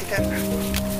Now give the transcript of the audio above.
して。